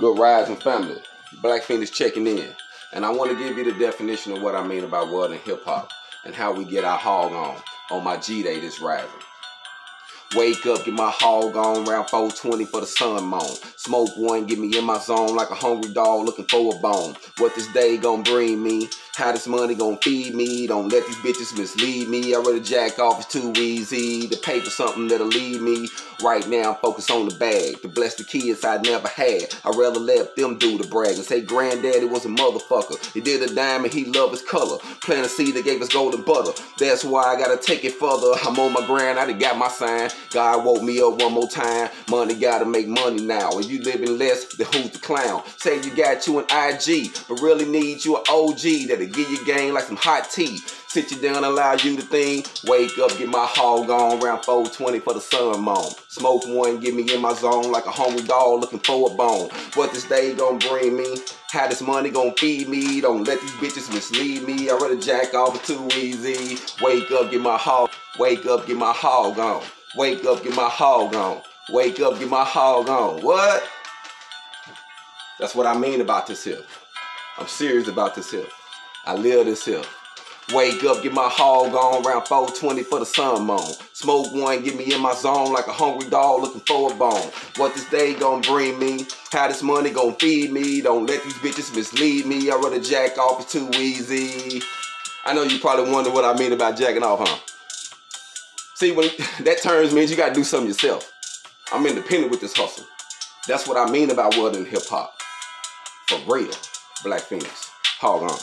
Good rising family. Black Feniks checking in. And I want to give you the definition of what I mean about world and hip hop and how we get our hog on on my G Day this rising. Wake up, get my hog on, round 420 for the sun moan. Smoke one, get me in my zone like a hungry dog looking for a bone. What this day gonna bring me? How this money gonna feed me? Don't let these bitches mislead me. I rather jack off, it's too easy. Pay for something that'll lead me. Right now, focus on the bag. To bless the kids I never had. i rather let them do the brag and say granddaddy was a motherfucker. He did a dime and he loved his color. Plant a seed that gave us golden butter. That's why I gotta take it further. I'm on my grind, I done got my sign. God woke me up one more time. Money gotta make money now. And you living less, then who's the clown? Say you got you an IG, but really need you an OG that'll give you game like some hot tea. Sit you down, allow you to think. Wake up, get my hog on, round 420 for the sun moan. Smoke one, get me in my zone like a hungry dog looking for a bone. What this day gonna bring me? How this money gonna feed me? Don't let these bitches mislead me. I rather jack off, too easy. Wake up, get my hog. Wake up, get my hog on. Wake up, get my hog on. Wake up, get my hog on. What? That's what I mean about this here. I'm serious about this here. I live this here. Wake up, get my hog on around 420 for the sun moan. Smoke one, get me in my zone like a hungry dog looking for a bone. What this day gonna bring me? How this money gonna feed me? Don't let these bitches mislead me. I rather jack off, it's too easy. I know you probably wonder what I mean about jacking off, huh? See, when that turns means you gotta do something yourself. I'm independent with this hustle. That's what I mean about world and hip hop. For real, Black Feniks. Hold on.